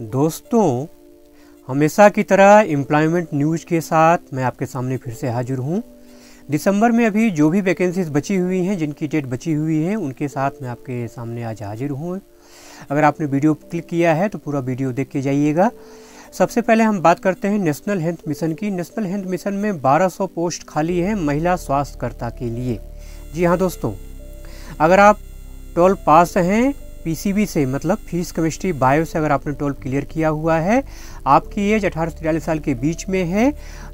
दोस्तों, हमेशा की तरह एम्प्लॉयमेंट न्यूज़ के साथ मैं आपके सामने फिर से हाजिर हूँ। दिसंबर में अभी जो भी वैकेंसीज बची हुई हैं, जिनकी डेट बची हुई है, उनके साथ मैं आपके सामने आज हाजिर हूँ। अगर आपने वीडियो क्लिक किया है तो पूरा वीडियो देख के जाइएगा। सबसे पहले हम बात करते हैं नेशनल हेल्थ मिशन की। नेशनल हेल्थ मिशन में 1200 पोस्ट खाली है महिला स्वास्थ्यकर्ता के लिए। जी हाँ दोस्तों, अगर आप ट्वेल्व पास हैं पीसीबी से मतलब फिजिक्स केमिस्ट्री, बायो से अगर आपने ट्वेल्व क्लियर किया हुआ है, आपकी एज अठारह से साल के बीच में है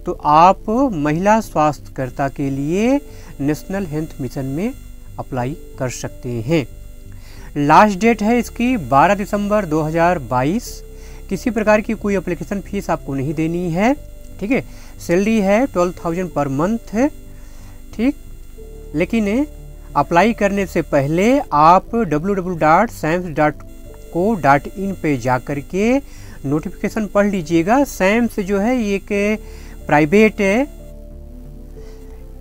तो आप महिला स्वास्थ्यकर्ता के लिए नेशनल हेल्थ मिशन में अप्लाई कर सकते हैं। लास्ट डेट है इसकी 12 दिसंबर 2022 किसी प्रकार की कोई अप्लीकेशन फ़ीस आपको नहीं देनी है, ठीक है? सैलरी है ट्वेल्व थाउज़ेंड पर मंथ ठीक? लेकिन अप्लाई करने से पहले आप www.sams.co.in पे जा कर के नोटिफिकेशन पढ़ लीजिएगा। सैम्स जो है, ये एक प्राइवेट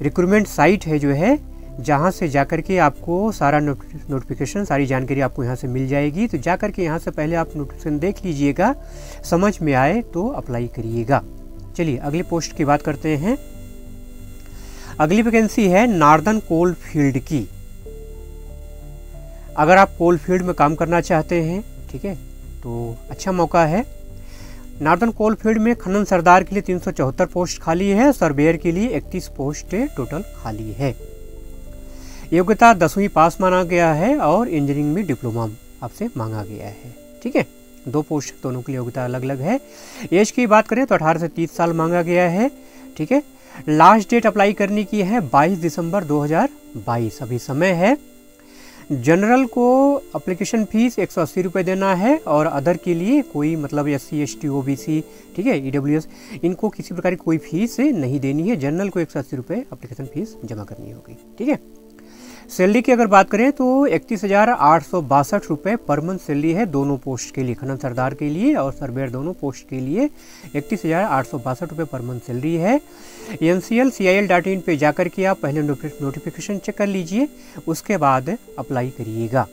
रिक्रूटमेंट साइट है जो है, जहाँ से जा कर के आपको सारा नोटिफिकेशन सारी जानकारी आपको यहाँ से मिल जाएगी। तो जा कर के यहाँ से पहले आप नोटिफिकेशन देख लीजिएगा, समझ में आए तो अप्लाई करिएगा। चलिए, अगले पोस्ट की बात करते हैं। अगली वैकेंसी है नार्दन कोल फ़ील्ड की। अगर आप कोल फ़ील्ड में काम करना चाहते हैं, ठीक है तो अच्छा मौका है। नार्दन कोल फ़ील्ड में खनन सरदार के लिए तीन सौ चौहत्तर पोस्ट खाली है सर्वेयर के लिए 31 पोस्ट टोटल खाली है। योग्यता दसवीं पास माना गया है और इंजीनियरिंग में डिप्लोमा आपसे मांगा गया है, ठीक है। दो पोस्ट दोनों की योग्यता अलग अलग है। एज की बात करें तो 18 से 30 साल मांगा गया है, ठीक है। लास्ट डेट अप्लाई करने की है 22 दिसंबर 2022 अभी समय है। जनरल को अप्लीकेशन फ़ीस एक सौ अस्सी देना है और अदर के लिए कोई मतलब S C S T O B C ठीक है ई डब्ल्यू एस इनको किसी प्रकार की कोई फ़ीस नहीं देनी है। जनरल को एक सौ अस्सी रुपये अप्लीकेशन फ़ीस जमा करनी होगी, ठीक है? सैलरी की अगर बात करें तो इकतीस हज़ार आठ सौ बासठ रुपये पर मंथ सैलरी है दोनों पोस्ट के लिए, खनन सरदार के लिए और सरबेर दोनों पोस्ट के लिए इकतीस हज़ार आठ सौ बासठ रुपये पर मंथ सैलरी है। N C L, C I L dot in पर जाकर के आप पहले नोटिफिकेशन चेक कर लीजिए, उसके बाद अप्लाई करिएगा।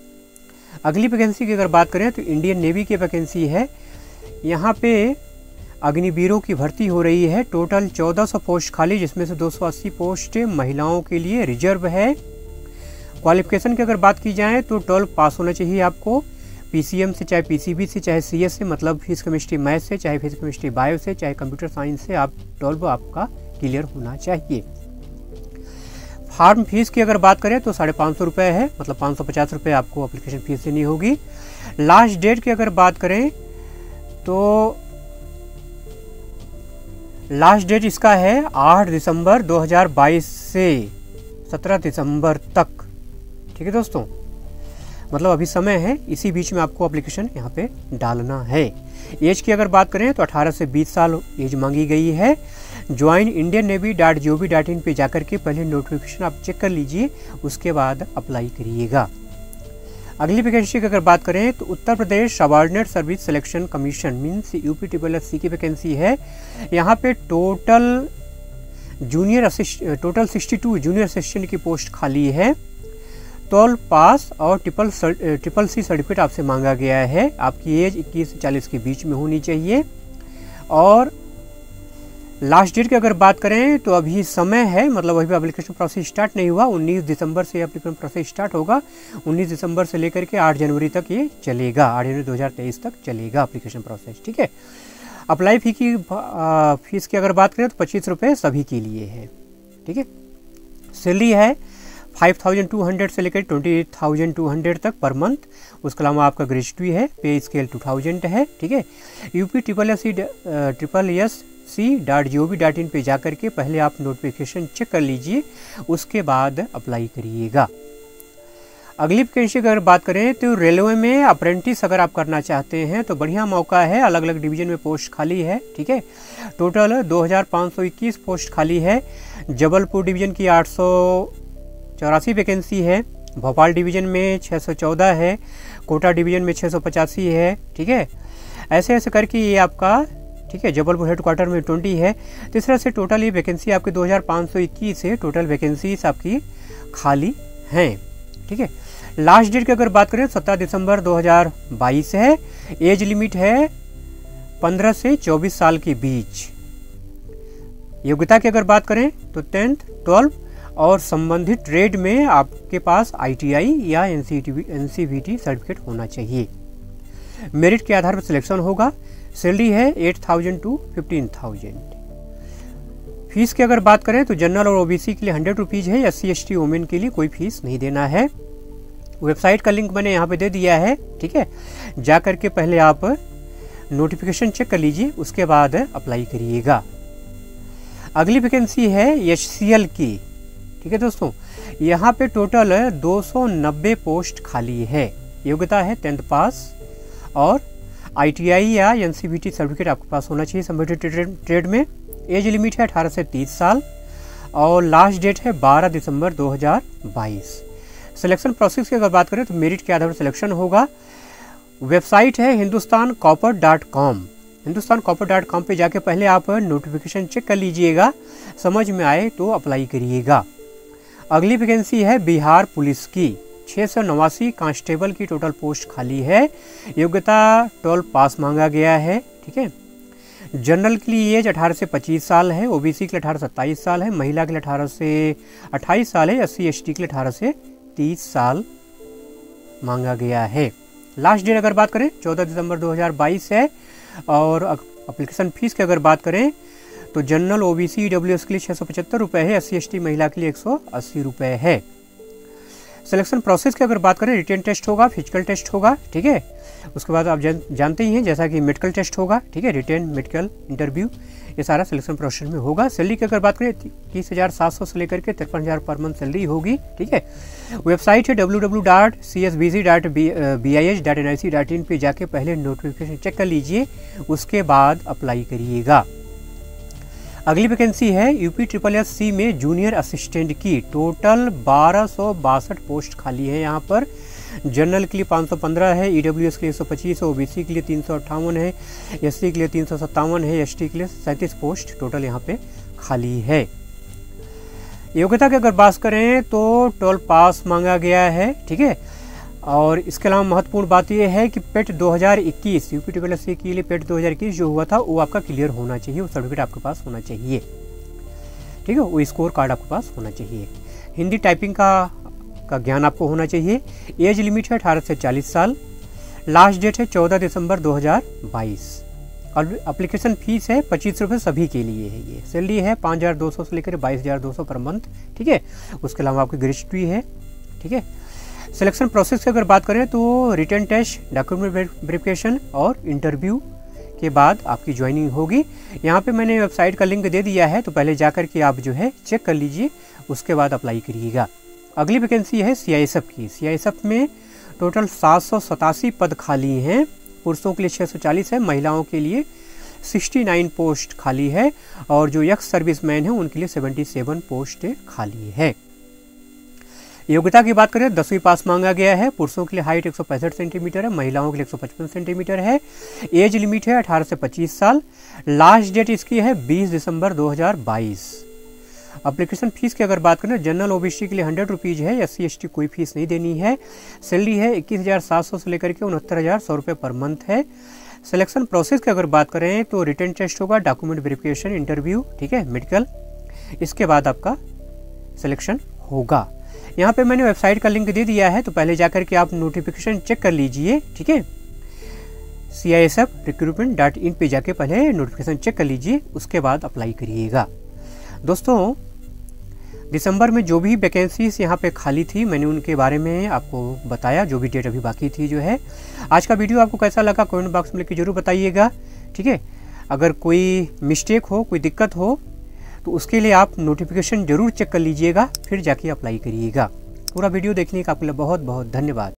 अगली वैकेंसी की अगर बात करें तो इंडियन नेवी की वैकेंसी है। यहाँ पे अग्निवीरों की भर्ती हो रही है, टोटल 1400 पोस्ट खाली, जिसमें से 280 पोस्ट महिलाओं के लिए रिज़र्व है। क्वालिफिकेशन की अगर बात की जाए तो ट्वेल्व पास होना चाहिए आपको। पीसीएम से चाहे पीसीबी से, चाहे सीएस से मतलब फिजिक्स केमिस्ट्री मैथ से, चाहे फिजिक्स केमिस्ट्री बायो से, चाहे कंप्यूटर साइंस से आप ट्वेल्व आपका क्लियर होना चाहिए। फार्म फ़ीस की अगर बात करें तो साढ़े पाँच सौ रुपये है मतलब पाँच सौ पचास रुपये आपको अप्लीकेशन फ़ीस देनी होगी। लास्ट डेट की अगर बात करें तो लास्ट डेट इसका है आठ दिसंबर 2022 से 17 दिसंबर तक। ठीक है दोस्तों? मतलब अभी समय है, इसी बीच में आपको एप्लीकेशन यहाँ पे डालना है। एज की अगर बात करें तो 18 से 20 साल एज मांगी गई है। Join Indian navy dot G O V dot in पर जाकर के पहले नोटिफिकेशन आप चेक कर लीजिए, उसके बाद अप्लाई करिएगा। अगली वैकेंसी की अगर बात करें तो Uttar Pradesh subordinate service selection commission means UP triple S C की वैकेंसी है। यहाँ पे total junior assist total 62 junior assistant की पोस्ट खाली है। ट्वेल्व पास और ट्रिपल ट्रिपल सी सर्टिफिकेट आपसे मांगा गया है। आपकी एज 21 से 40 के बीच में होनी चाहिए। और लास्ट डेट की अगर बात करें तो अभी समय है मतलब अभी एप्लीकेशन प्रोसेस स्टार्ट नहीं हुआ। 19 दिसंबर से एप्लीकेशन प्रोसेस स्टार्ट होगा। 19 दिसंबर से लेकर के 8 जनवरी तक ये चलेगा। 8 जनवरी 2023 तक चलेगा एप्लीकेशन प्रोसेस ठीक है? अप्लाई फ़ी की फ़ीस की अगर बात करें तो पच्चीस रुपये सभी के लिए है, ठीक है? सैलरी है फाइव थाउज़ेंड टू हंड्रेड से लेकर twenty eight thousand two hundred तक पर मंथ। उसके अलावा आपका ग्रेजुएटी है, पे स्केल टू थाउज़ेंड है, ठीक है? UP triple S C triple S C dot G O V dot in पर जा करके पहले आप नोटिफिकेशन चेक कर लीजिए, उसके बाद अप्लाई करिएगा। अगली वैकेंसी अगर बात करें तो रेलवे में अप्रेंटिस अगर आप करना चाहते हैं तो बढ़िया मौका है अलग अलग डिवीज़न में पोस्ट खाली है, ठीक है? टोटल 2521 पोस्ट खाली है। जबलपुर डिवीज़न की आठ सौ चौरासी वैकेंसी है। भोपाल डिवीज़न में 614 है। कोटा डिवीज़न में छः सौ पचासी है। ठीक है? ऐसे ऐसे करके ये आपका, ठीक है, जबलपुर हेडक्वार्टर में ट्वेंटी है। तो इस तरह से टोटल ये वैकेंसी आपकी 2521 है टोटल वैकेंसीज आपकी खाली हैं। ठीक है? लास्ट डेट की अगर बात करें, सत्रह दिसंबर 2022 है। एज लिमिट है 15 से 24 साल के बीच। योग्यता की अगर बात करें तो टेंथ ट्वेल्व और संबंधित ट्रेड में आपके पास आईटीआई या एन एनसीवीटी सर्टिफिकेट होना चाहिए। मेरिट के आधार पर सिलेक्शन होगा। सैलरी है eight thousand to fifteen thousand fees की अगर बात करें तो जनरल और ओबीसी के लिए हंड्रेड रुपीज़ है S C S T women के लिए कोई फ़ीस नहीं देना है। वेबसाइट का लिंक मैंने यहाँ पे दे दिया है, ठीक है? जा करके पहले आप नोटिफिकेशन चेक कर लीजिए, उसके बाद अप्लाई करिएगा। अगली वैकेंसी है एचसीएल की। ठीक है दोस्तों? यहाँ पे टोटल 290 पोस्ट खाली है। योग्यता है टेंथ पास और आईटीआई या एनसीबीटी सर्टिफिकेट आपके पास होना चाहिए संबंधित ट्रेड में। एज लिमिट है 18 से 30 साल और लास्ट डेट है 12 दिसंबर 2022 सिलेक्शन प्रोसेस की अगर बात करें तो मेरिट के आधार पर सिलेक्शन होगा। वेबसाइट है Hindustan copper dot com Hindustan copper dot com पर जाके पहले आप नोटिफिकेशन चेक कर लीजिएगा। समझ में आए तो अप्लाई करिएगा। अगली वैकेंसी है बिहार पुलिस की। छः सौ नवासी कांस्टेबल की टोटल पोस्ट खाली है। योग्यता ट्वेल्व पास मांगा गया है, ठीक है? जनरल के लिए एज 18 से 25 साल है, ओबीसी के लिए 18 से 27 साल है, महिला के लिए 18 से 28 साल है एस सी के लिए 18 से 30 साल मांगा गया है। लास्ट डेट अगर बात करें 14 दिसंबर 2022 है, और अप्लीकेशन फ़ीस की अगर बात करें तो जनरल ओबीसी डब्ल्यूएस के लिए छः सौ पचहत्तर रुपये है एस सी महिला के लिए एक सौ अस्सी रुपये है। सिलेक्शन प्रोसेस की अगर बात करें रिटर्न टेस्ट होगा फ़िज़िकल टेस्ट होगा ठीक है? उसके बाद आप जान, जानते ही हैं जैसा कि मेडिकल टेस्ट होगा ठीक है? रिटर्न मेडिकल इंटरव्यू ये सारा सिलेक्शन प्रोसेस में होगा। सैलरी की अगर बात करें तीस हज़ार सात सौ से लेकर के तिरपन हज़ार पर मंथ सैलरी होगी ठीक है? वेबसाइट है W W dot C S B C dot B I H dot N I C dot in पर जाके पहले नोटिफिकेशन चेक कर लीजिए उसके बाद अप्लाई करिएगा। अगली वैकेंसी है यूपी ट्रिपल एस सी में जूनियर असिस्टेंट की। टोटल बारह पोस्ट खाली है यहाँ पर। जनरल के लिए 515 है ईडब्ल्यूएस के लिए 125 है ओबीसी के लिए तीन सौ अट्ठावन है एससी के लिए तीन सौ सत्तावन है एसटी के लिए सैंतीस पोस्ट टोटल यहाँ पे खाली है। योग्यता की अगर बात करें तो टोल पास मांगा गया है, ठीक है? और इसके अलावा महत्वपूर्ण बात यह है कि पेट 2021 यूपी ट्रिपल सी के लिए पेट 2021 जो हुआ था, वो आपका क्लियर होना चाहिए, वो सर्टिफिकेट आपके पास होना चाहिए। ठीक है, वो स्कोर कार्ड आपके पास होना चाहिए। हिंदी टाइपिंग का का ज्ञान आपको होना चाहिए। एज लिमिट है अठारह से चालीस साल। लास्ट डेट है चौदह दिसंबर 2022 और अप्लीकेशन फ़ीस है पच्चीस रुपये सभी के लिए है ये। सैलरी है पाँच हज़ार दो सौ से लेकर बाईस हज़ार दो सौ पर मंथ ठीक है, उसके अलावा आपकी ग्रेजुएटी है। ठीक है सिलेक्शन प्रोसेस की अगर बात करें तो रिटर्न टेस्ट डॉक्यूमेंट वेरिफिकेशन और इंटरव्यू के बाद आपकी ज्वाइनिंग होगी। यहाँ पे मैंने वेबसाइट का लिंक दे दिया है तो पहले जाकर के आप जो है चेक कर लीजिए, उसके बाद अप्लाई करिएगा। अगली वैकेंसी है CISF की। सी में टोटल सात सौ सतासी पद खाली हैं। पुरुषों के लिए 640 है, महिलाओं के लिए 69 पोस्ट खाली है, और जो यक्स सर्विसमैन है, उनके लिए 77 पोस्ट खाली है। योग्यता की बात करें, दसवीं पास मांगा गया है। पुरुषों के लिए हाइट एक सौ पैंसठ सेंटीमीटर है, महिलाओं के लिए एक सौ पचपन सेंटीमीटर है। एज लिमिट है 18 से 25 साल। लास्ट डेट इसकी है 20 दिसंबर 2022 अप्लीकेशन फ़ीस की अगर बात करें जनरल ओबीसी के लिए हंड्रेड रुपीज़ है एस सी कोई फ़ीस नहीं देनी है। सैलरी है इक्कीस हज़ार सात सौ से लेकर के उनहत्तर हज़ार सौ रुपये पर मंथ है। सिलेक्शन प्रोसेस की अगर बात करें तो रिटर्न टेस्ट होगा डॉक्यूमेंट वेरिफिकेशन इंटरव्यू ठीक है मेडिकल इसके बाद आपका सिलेक्शन होगा। यहाँ पे मैंने वेबसाइट का लिंक दे दिया है तो पहले जाकर के आप नोटिफिकेशन चेक कर लीजिए, ठीक है? C I S F recruitment dot in पर जाके पहले नोटिफिकेशन चेक कर लीजिए, उसके बाद अप्लाई करिएगा। दोस्तों, दिसंबर में जो भी वैकेंसीज यहाँ पे खाली थी, मैंने उनके बारे में आपको बताया, जो भी डेट अभी बाकी थी जो है। आज का वीडियो आपको कैसा लगा कमेंट बॉक्स में लिख के ज़रूर बताइएगा, ठीक है? अगर कोई मिस्टेक हो, कोई दिक्कत हो तो उसके लिए आप नोटिफिकेशन ज़रूर चेक कर लीजिएगा, फिर जाके अप्लाई करिएगा। पूरा वीडियो देखने का आपके लिए बहुत बहुत धन्यवाद।